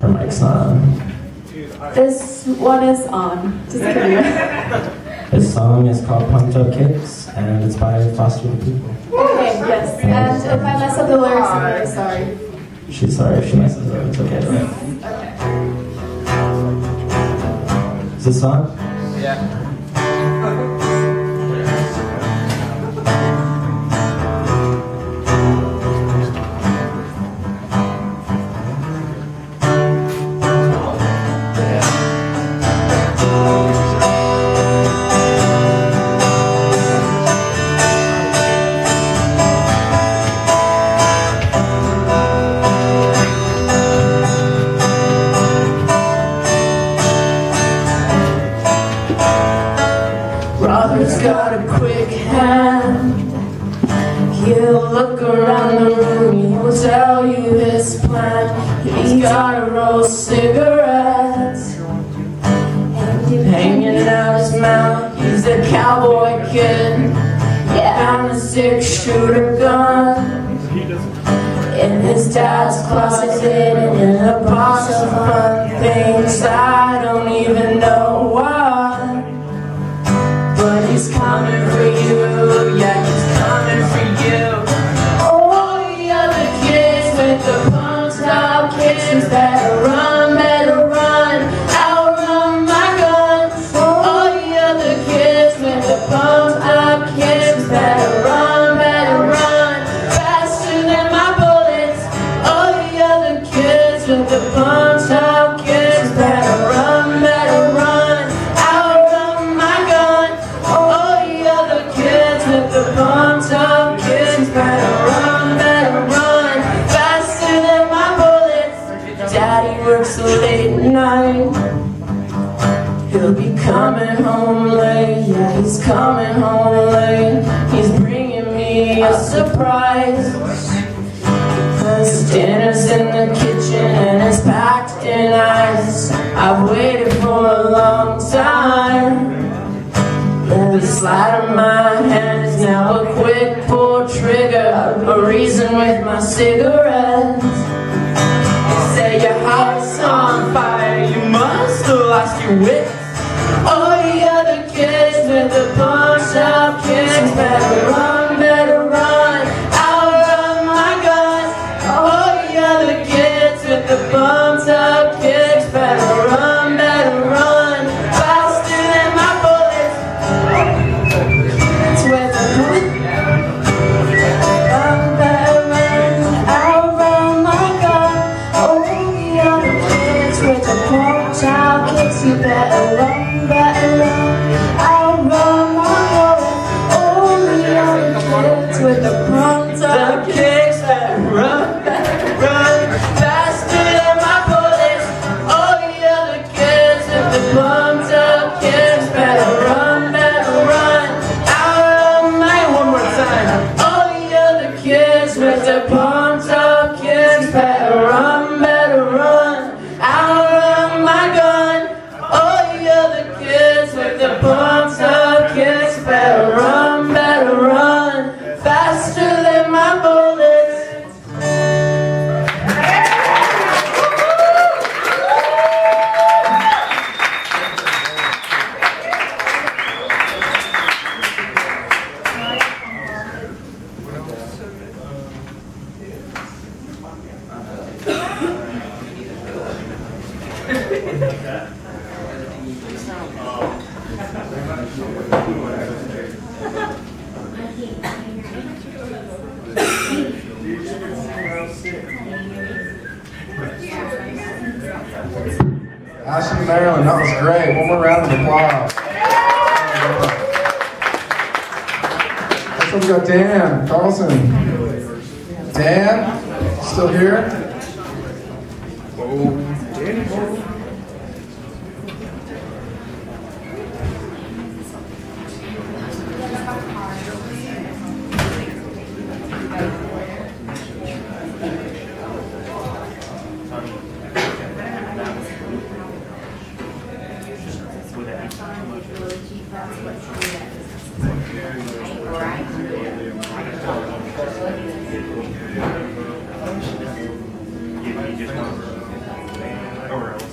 Her mic's not on. This one is on. Just kidding. This song is called Pumped Up Kicks, and it's by Foster the People. Okay, yes. And if I mess up the lyrics, I'm very sorry. She's sorry if she messes up, it's okay. Is this on? Yeah. Robert's got a quick hand. He'll look around the room, he'll tell you his plan. He's got a roll of cigarettes hanging out his mouth. He's a cowboy kid, yeah, and a six-shooter gun. In his dad's closet, in a box of fun things I don't even know he's coming home late. He's bringing me a surprise. Cause dinner's in the kitchen and it's packed in ice. I've waited for a long time. The sleight of my hand is now a quick pull trigger, a reason with my cigarettes. Say your house on fire, you must have lost your wits. Oh, All the with the punch up kicks better run, better run, outrun my guns. All the other kids with the pumped up kicks better run, better run, faster than my bullets. It's with run, better run, outrun my. All the other kids with the kicks, you better run, better run, Ashley Marilyn, that was great. One more round of applause. Next one we got Dan Carlson. Dan, still here? Oh, you. Oh, really?